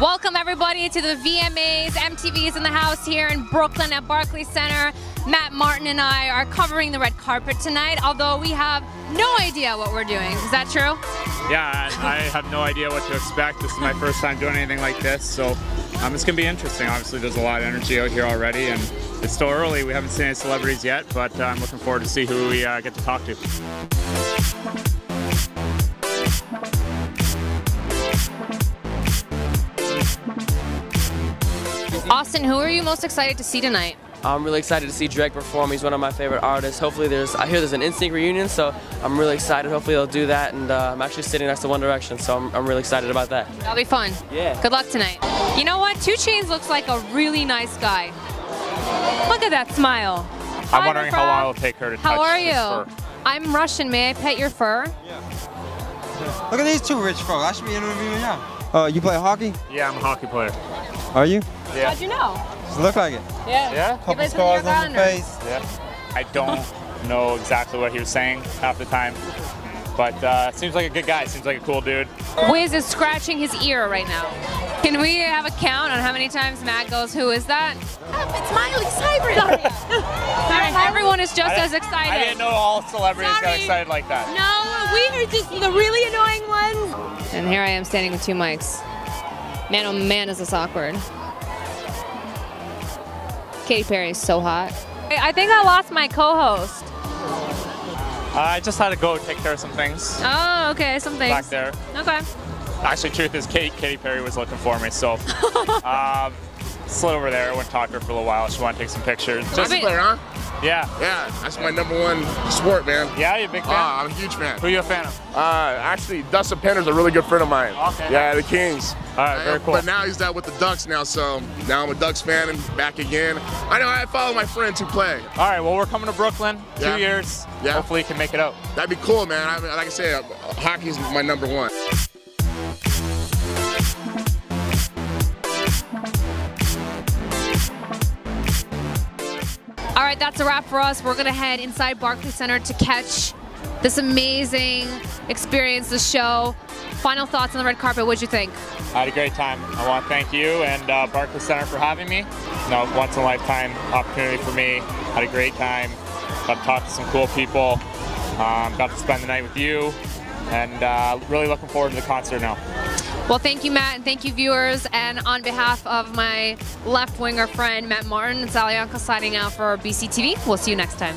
Welcome everybody to the VMAs. MTV's in the house here in Brooklyn at Barclays Center. Matt Martin and I are covering the red carpet tonight, although we have no idea what we're doing. Is that true? Yeah, I have no idea what to expect. This is my first time doing anything like this, so um, it's going to be interesting. Obviously, there's a lot of energy out here already, and it's still early. We haven't seen any celebrities yet, but uh, I'm looking forward to see who we uh, get to talk to. Austin, who are you most excited to see tonight? I'm really excited to see Drake perform. He's one of my favorite artists. Hopefully, there's I hear there's an NSYNC reunion, so I'm really excited. Hopefully, they'll do that, and uh, I'm actually sitting next to One Direction, so I'm, I'm really excited about that. That'll be fun. Yeah. Good luck tonight. You know what? 2 Chainz looks like a really nice guy. Look at that smile. I'm Hi, wondering how long it'll take her to How touch are you? fur. I'm Russian. May I pet your fur? Look at these two rich folks. I should be interviewing y'all. Uh, you play hockey? Yeah, I'm a hockey player. Are you? Yeah. How'd you know? Does it look like it? Yeah. Yeah? Couple guys scars on your your face. Yeah. I don't know exactly what he was saying half the time, but uh, seems like a good guy. Seems like a cool dude. Wiz is scratching his ear right now. Can we have a count on how many times Matt goes, who is that? It's Miley Cyrus. Sorry, everyone is just as excited. I didn't know all celebrities got excited like that. no, we are just the really annoying ones. And here I am standing with two mics. Man, oh man, is this awkward. Katy Perry is so hot. I think I lost my co-host. I just had to go take care of some things Oh, okay, some back there. Okay. Actually, truth is, Kate, Katy Perry was looking for me, so um, slid over there. Went and talked to her for a little while. She wanted to take some pictures. Just, mean- player, huh? yeah, Yeah, that's my number one sport, man. yeah, you a big fan? Ah, I'm a huge fan. Who you a fan of? Uh, actually, Dustin Penner's a really good friend of mine. Okay. Yeah, the Kings. All right, very Uh, cool. But now he's out with the Ducks now, so now I'm a Ducks fan and back again. I know I follow my friends who play. All right, well, we're coming to Brooklyn. Two Yeah. years. Yeah. Hopefully, you can make it out. That'd be cool, man. I mean, like I said, hockey's my number one. Right, that's a wrap for us. We're gonna head inside Barclays Center to catch this amazing experience, the show. Final thoughts on the red carpet. What'd you think? I had a great time. I want to thank you and uh, Barclays Center for having me. You know, once in a lifetime opportunity for me. Had a great time. Got to talk to some cool people. Um, got to spend the night with you, and uh, really looking forward to the concert now. Well, thank you, Matt, and thank you, viewers. And on behalf of my left winger friend, Matt Martin, it's Alianka signing out for BCTV. We'll see you next time.